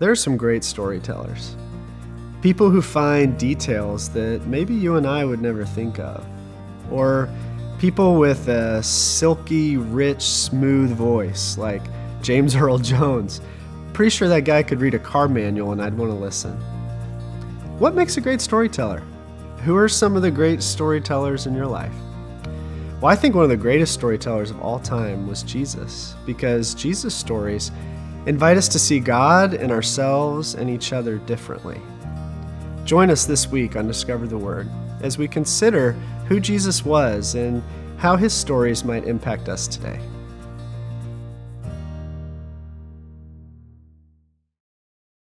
There are some great storytellers. People who find details that maybe you and I would never think of. Or people with a silky, rich, smooth voice like James Earl Jones. Pretty sure that guy could read a car manual and I'd want to listen. What makes a great storyteller? Who are some of the great storytellers in your life? Well, I think one of the greatest storytellers of all time was Jesus, because Jesus' stories invite us to see God and ourselves and each other differently. Join us this week on Discover the Word as we consider who Jesus was and how his stories might impact us today.